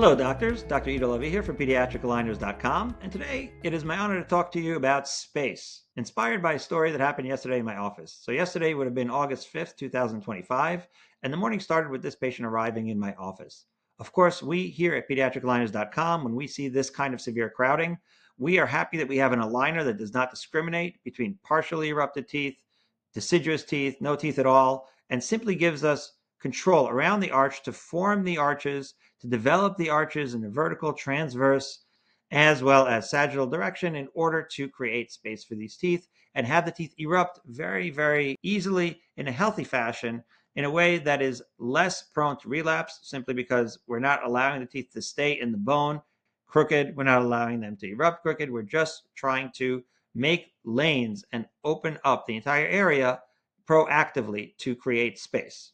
Hello, doctors. Dr. Ido Lavi here from pediatricaligners.com, and today it is my honor to talk to you about space, inspired by a story that happened yesterday in my office. So, yesterday would have been August 5th, 2025, and the morning started with this patient arriving in my office. Of course, we here at pediatricaligners.com, when we see this kind of severe crowding, we are happy that we have an aligner that does not discriminate between partially erupted teeth, deciduous teeth, no teeth at all, and simply gives us control around the arch to form the arches, to develop the arches in a vertical, transverse, as well as sagittal direction in order to create space for these teeth and have the teeth erupt very, very easily in a healthy fashion in a way that is less prone to relapse simply because we're not allowing the teeth to stay in the bone crooked. We're not allowing them to erupt crooked. We're just trying to make lanes and open up the entire area proactively to create space.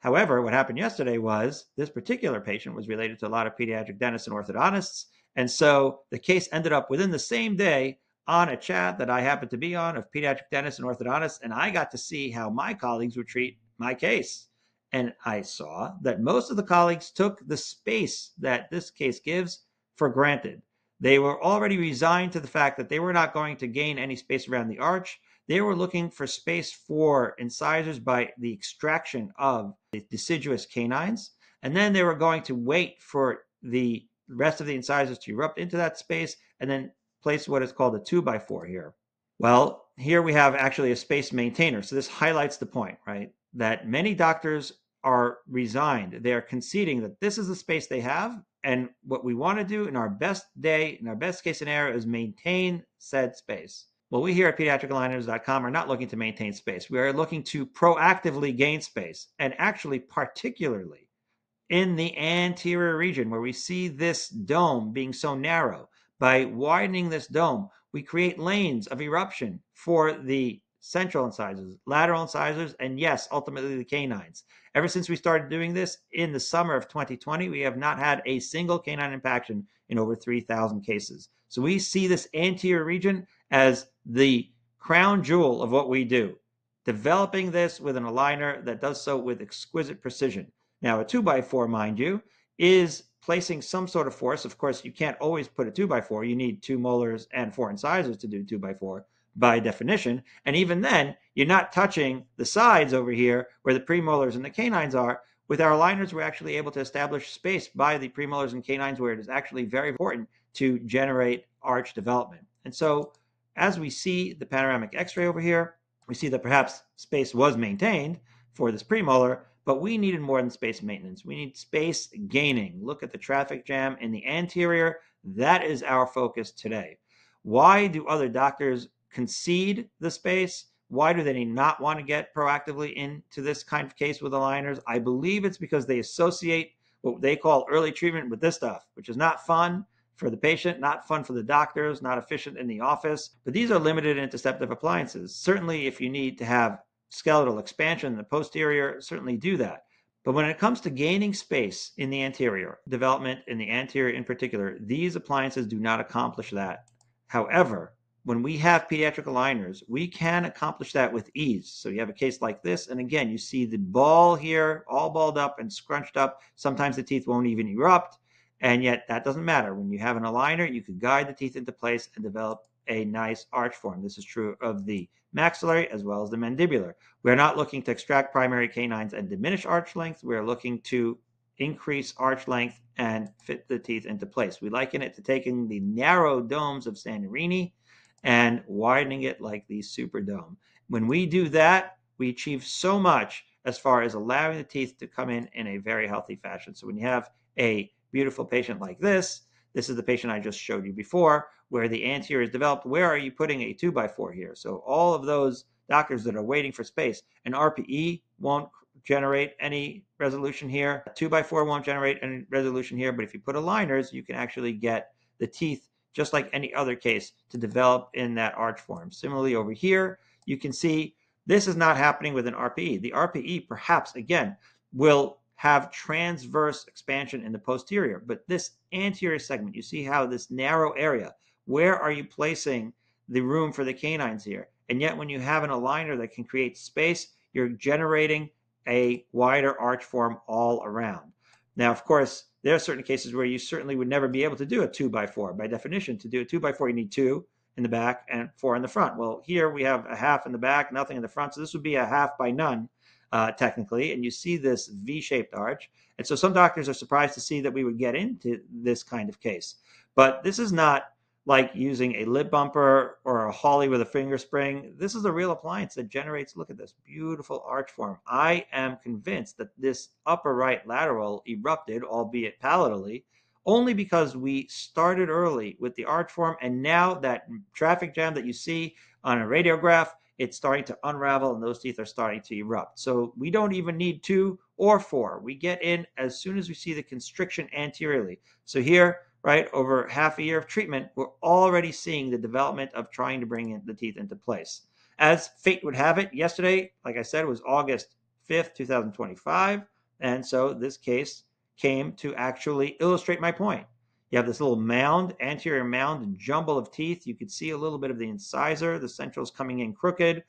However, what happened yesterday was this particular patient was related to a lot of pediatric dentists and orthodontists. And so the case ended up within the same day on a chat that I happened to be on of pediatric dentists and orthodontists. And I got to see how my colleagues would treat my case. And I saw that most of the colleagues took the space that this case gives for granted. They were already resigned to the fact that they were not going to gain any space around the arch. They were looking for space for incisors by the extraction of the deciduous canines. And then they were going to wait for the rest of the incisors to erupt into that space and then place what is called a two by four here. Well, here we have actually a space maintainer. So this highlights the point, right? That many doctors are resigned. They are conceding that this is the space they have. And what we want to do in our best day, in our best case scenario, is maintain said space. Well, we here at pediatricaligners.com are not looking to maintain space. We are looking to proactively gain space, and actually, particularly in the anterior region where we see this dome being so narrow. By widening this dome, we create lanes of eruption for the central incisors, lateral incisors, and yes, ultimately the canines. Ever since we started doing this in the summer of 2020, we have not had a single canine impaction in over 3,000 cases. So we see this anterior region as the crown jewel of what we do, developing this with an aligner that does so with exquisite precision. Now, a 2x4, mind you, is placing some sort of force. Of course, you can't always put a 2x4. You need two molars and four incisors to do 2x4 by definition. And even then, you're not touching the sides over here where the premolars and the canines are. With our aligners, we're actually able to establish space by the premolars and canines where it is actually very important to generate arch development. And so as we see the panoramic x-ray over here, we see that perhaps space was maintained for this premolar, but we needed more than space maintenance. We need space gaining. Look at the traffic jam in the anterior. That is our focus today. Why do other doctors concede the space? Why do they not want to get proactively into this kind of case with aligners? I believe it's because they associate what they call early treatment with this stuff, which is not fun for the patient, not fun for the doctors, not efficient in the office. But these are limited antiseptic appliances. Certainly, if you need to have skeletal expansion in the posterior, certainly do that. But when it comes to gaining space in the anterior, development in the anterior in particular, these appliances do not accomplish that. However, when we have pediatric aligners, we can accomplish that with ease. So you have a case like this, and again, you see the ball here all balled up and scrunched up. Sometimes the teeth won't even erupt. And yet that doesn't matter. When you have an aligner, you can guide the teeth into place and develop a nice arch form. This is true of the maxillary as well as the mandibular. We're not looking to extract primary canines and diminish arch length. We're looking to increase arch length and fit the teeth into place. We liken it to taking the narrow domes of Santorini and widening it like the Superdome. When we do that, we achieve so much as far as allowing the teeth to come in in a very healthy fashion. So when you have a beautiful patient like this. This is the patient I just showed you before, where the anterior is developed. Where are you putting a 2 by 4 here? So all of those doctors that are waiting for space, an RPE won't generate any resolution here. A 2 by 4 won't generate any resolution here, but if you put aligners, you can actually get the teeth, just like any other case, to develop in that arch form. Similarly, over here, you can see this is not happening with an RPE. The RPE, perhaps, again, will have transverse expansion in the posterior. But this anterior segment, you see how this narrow area, where are you placing the room for the canines here? And yet when you have an aligner that can create space, you're generating a wider arch form all around. Now, of course, there are certain cases where you certainly would never be able to do a two by four. By definition, to do a two by four, you need two in the back and four in the front. Well, here we have a half in the back, nothing in the front. So this would be a half by none, uh, technically. And you see this V shaped arch. And so some doctors are surprised to see that we would get into this kind of case. But this is not like using a lip bumper or a Hawley with a finger spring. This is a real appliance that generates, look at this beautiful arch form. I am convinced that this upper right lateral erupted, albeit palatally, only because we started early with the arch form. And now that traffic jam that you see on a radiograph, it's starting to unravel and those teeth are starting to erupt. So we don't even need two or four. We get in as soon as we see the constriction anteriorly. So here, right, over half a year of treatment, we're already seeing the development of trying to bring the teeth into place. As fate would have it, yesterday, like I said, was August 5th, 2025. And so this case came to actually illustrate my point. You have this little mound, anterior mound, jumble of teeth. You could see a little bit of the incisor. The central is coming in crooked.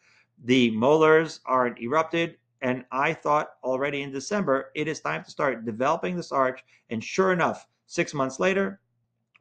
The molars aren't erupted. And I thought already in December, it is time to start developing this arch. And sure enough, six months later,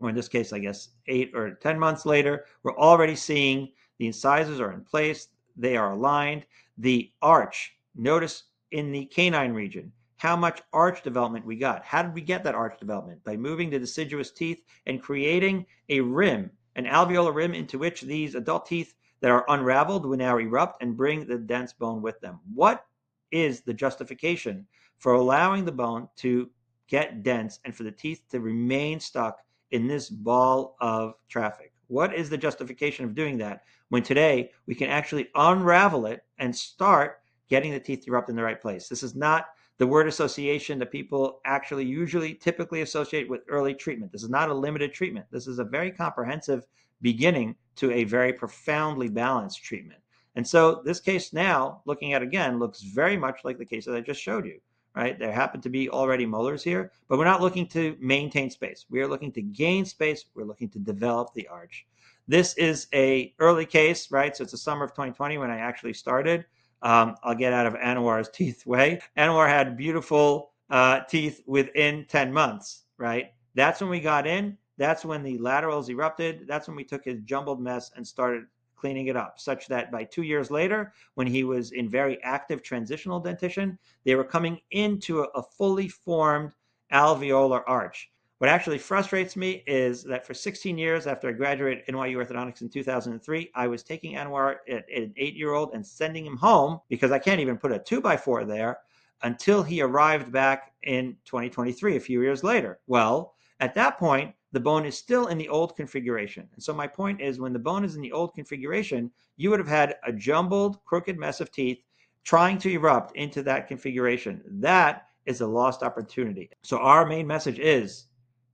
or in this case, I guess eight or 10 months later, we're already seeing the incisors are in place, they are aligned. The arch, notice in the canine region, how much arch development we got. How did we get that arch development? By moving the deciduous teeth and creating a rim, an alveolar rim into which these adult teeth that are unraveled will now erupt and bring the dense bone with them. What is the justification for allowing the bone to get dense and for the teeth to remain stuck in this ball of traffic? What is the justification of doing that when today we can actually unravel it and start getting the teeth erupt in the right place? This is not the word association that people actually usually typically associate with early treatment. This is not a limited treatment. This is a very comprehensive beginning to a very profoundly balanced treatment. And so this case now, looking at again, looks very much like the case that I just showed you right? There happen to be already molars here, but we're not looking to maintain space. We are looking to gain space. We're looking to develop the arch. This is a early case, right? So it's the summer of 2020 when I actually started. Um, I'll get out of Anwar's teeth way. Anwar had beautiful uh, teeth within 10 months, right? That's when we got in. That's when the laterals erupted. That's when we took his jumbled mess and started cleaning it up, such that by two years later, when he was in very active transitional dentition, they were coming into a, a fully formed alveolar arch. What actually frustrates me is that for 16 years after I graduated NYU Orthodontics in 2003, I was taking Anwar an eight year old and sending him home because I can't even put a two by four there until he arrived back in 2023, a few years later. Well, at that point, the bone is still in the old configuration. And so my point is when the bone is in the old configuration, you would have had a jumbled, crooked mess of teeth trying to erupt into that configuration. That is a lost opportunity. So our main message is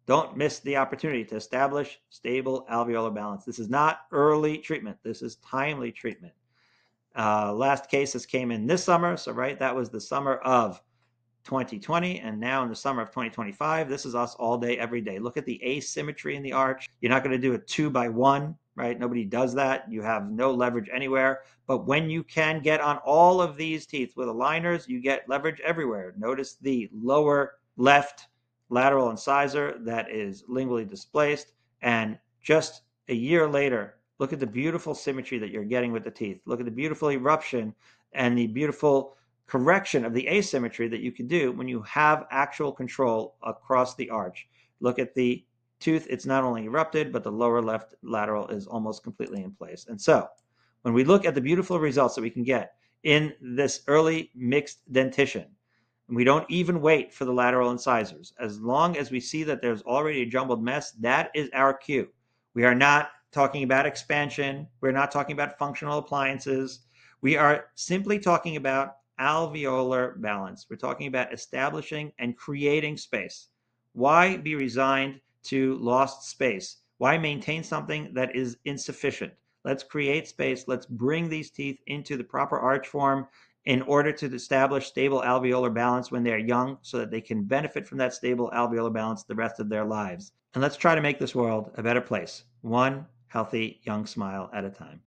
don't miss the opportunity to establish stable alveolar balance. This is not early treatment. This is timely treatment. Uh, last cases came in this summer. So, right, that was the summer of 2020 and now in the summer of 2025 this is us all day every day look at the asymmetry in the arch you're not going to do a two by one right nobody does that you have no leverage anywhere but when you can get on all of these teeth with aligners you get leverage everywhere notice the lower left lateral incisor that is lingually displaced and just a year later look at the beautiful symmetry that you're getting with the teeth look at the beautiful eruption and the beautiful correction of the asymmetry that you can do when you have actual control across the arch. Look at the tooth, it's not only erupted, but the lower left lateral is almost completely in place. And so when we look at the beautiful results that we can get in this early mixed dentition, and we don't even wait for the lateral incisors. As long as we see that there's already a jumbled mess, that is our cue. We are not talking about expansion. We're not talking about functional appliances. We are simply talking about alveolar balance. We're talking about establishing and creating space. Why be resigned to lost space? Why maintain something that is insufficient? Let's create space. Let's bring these teeth into the proper arch form in order to establish stable alveolar balance when they're young so that they can benefit from that stable alveolar balance the rest of their lives. And let's try to make this world a better place, one healthy young smile at a time.